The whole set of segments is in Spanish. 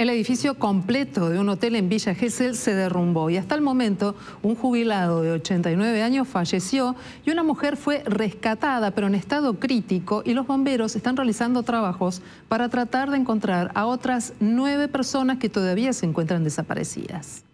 El edificio completo de un hotel en Villa Gesell se derrumbó y hasta el momento un jubilado de 89 años falleció y una mujer fue rescatada pero en estado crítico y los bomberos están realizando trabajos para tratar de encontrar a otras nueve personas que todavía se encuentran desaparecidas.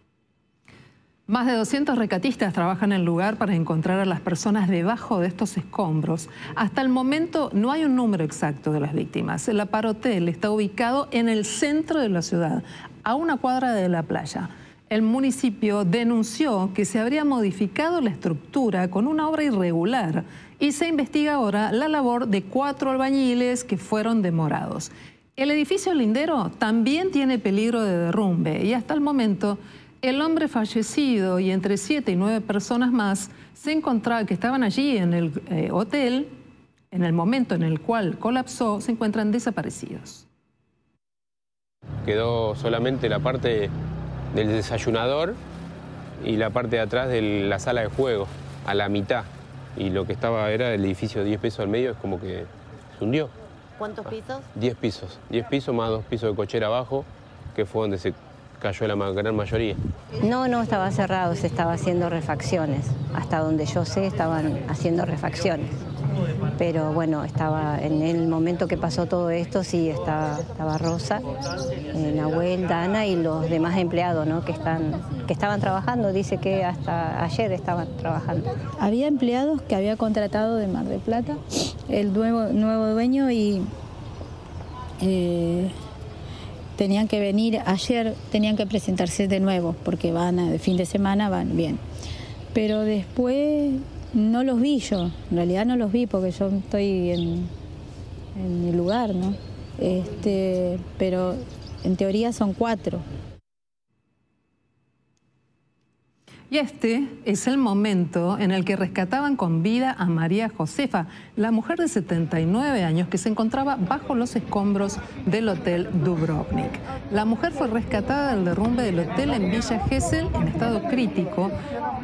Más de 200 recatistas trabajan en el lugar para encontrar a las personas debajo de estos escombros. Hasta el momento no hay un número exacto de las víctimas. El aparotel está ubicado en el centro de la ciudad, a una cuadra de la playa. El municipio denunció que se habría modificado la estructura con una obra irregular y se investiga ahora la labor de cuatro albañiles que fueron demorados. El edificio lindero también tiene peligro de derrumbe y hasta el momento el hombre fallecido y entre siete y nueve personas más se encontraban, que estaban allí en el eh, hotel, en el momento en el cual colapsó, se encuentran desaparecidos. Quedó solamente la parte del desayunador y la parte de atrás de la sala de juego, a la mitad. Y lo que estaba era el edificio de 10 pesos al medio, es como que se hundió. ¿Cuántos pisos? 10 pisos. 10 pisos más dos pisos de cochera abajo, que fue donde se cayó la gran mayoría. No, no estaba cerrado, se estaba haciendo refacciones. Hasta donde yo sé estaban haciendo refacciones. Pero bueno, estaba en el momento que pasó todo esto, sí, estaba, estaba Rosa, eh, Nahuel, Dana y los demás empleados ¿no? que, están, que estaban trabajando. Dice que hasta ayer estaban trabajando. Había empleados que había contratado de Mar del Plata, el nuevo, nuevo dueño y... Eh, tenían que venir ayer, tenían que presentarse de nuevo, porque van a, de fin de semana, van bien. Pero después no los vi yo, en realidad no los vi porque yo estoy en, en mi lugar, ¿no? Este, pero en teoría son cuatro. Y este es el momento en el que rescataban con vida a María Josefa, la mujer de 79 años que se encontraba bajo los escombros del Hotel Dubrovnik. La mujer fue rescatada del derrumbe del hotel en Villa Gesell en estado crítico,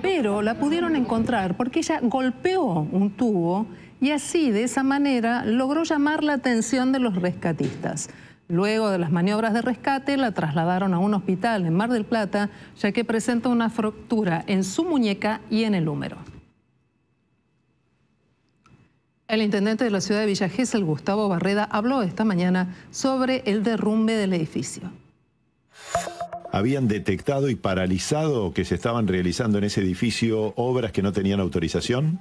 pero la pudieron encontrar porque ella golpeó un tubo y así, de esa manera, logró llamar la atención de los rescatistas. Luego de las maniobras de rescate, la trasladaron a un hospital en Mar del Plata, ya que presenta una fractura en su muñeca y en el húmero. El intendente de la ciudad de Villa Gesell, Gustavo Barreda, habló esta mañana sobre el derrumbe del edificio. ¿Habían detectado y paralizado que se estaban realizando en ese edificio obras que no tenían autorización?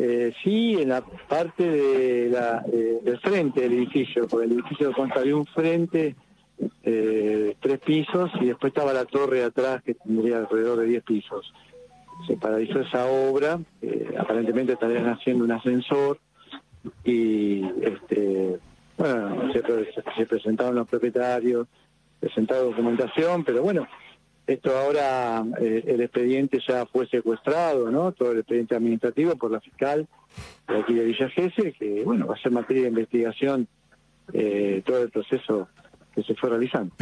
Eh, sí, en la parte de la, eh, del frente del edificio, porque el edificio consta de un frente, eh, tres pisos, y después estaba la torre atrás que tendría alrededor de diez pisos. Se paralizó esa obra, eh, aparentemente estarían haciendo un ascensor, y este, bueno, se, se presentaron los propietarios, presentaron documentación, pero bueno, esto ahora, eh, el expediente ya fue secuestrado, ¿no? Todo el expediente administrativo por la fiscal de aquí de Villa Gesell, que, bueno, va a ser materia de investigación eh, todo el proceso que se fue realizando.